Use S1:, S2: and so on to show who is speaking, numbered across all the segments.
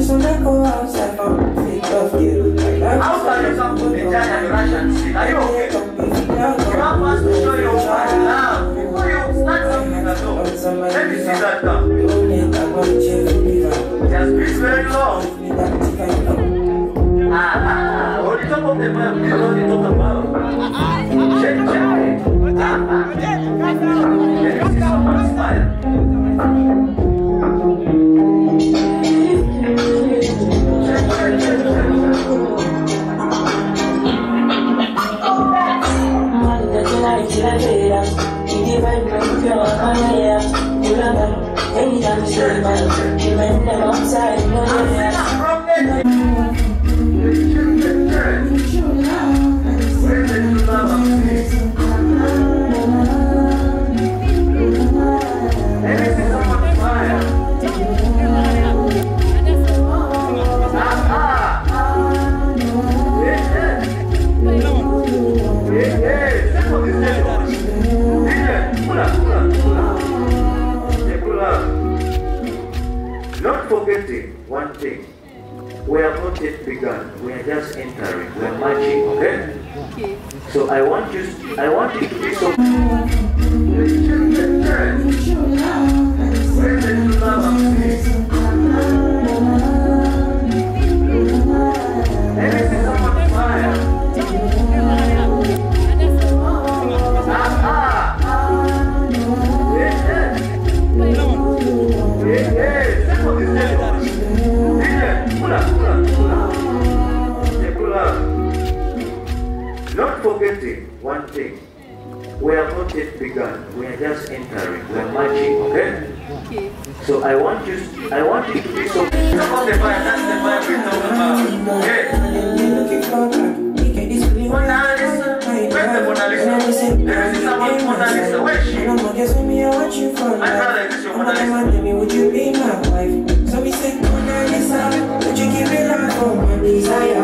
S1: I
S2: just
S1: wanna go outside for think of you.
S2: How can you come to the giant and Russian? Are you okay? You have us to show your one love before you start something at all. Let me see that now. Just breathe very long. Ah. On the top of the map, you know what you talk about. Check, check. Ah, ah. Let me see someone smile. Not forgetting one thing. We have not yet begun. We are just entering. We are marching, okay? okay. So I want you I want you to be so Not forgetting one thing. We have not yet begun. We are just entering. We are marching, okay? So I want you, I want you to be so. Come on, the fire. That's the fire we talk about. Yeah. Mona Lisa. Where's the Mona Lisa? Let me Mona Lisa. Where is she? My brother, is your Mona Lisa?
S1: Would you be my wife? So we say, Mona Lisa, would you give me love for my desire?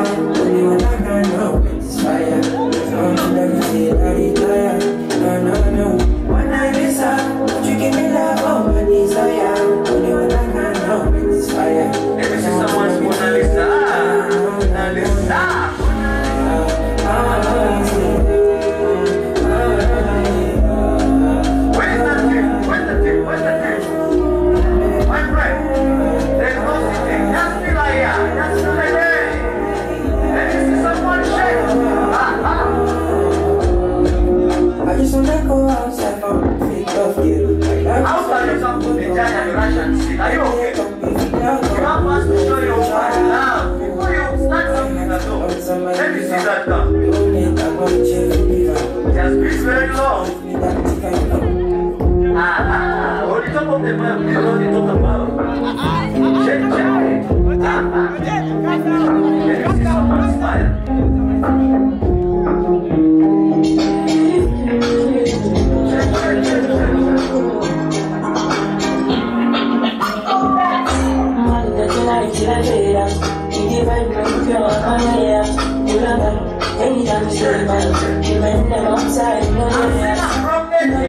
S2: Ja, ja, wir reichern. Adios!
S1: Anytime you say, man, you man, them outside, no, yeah.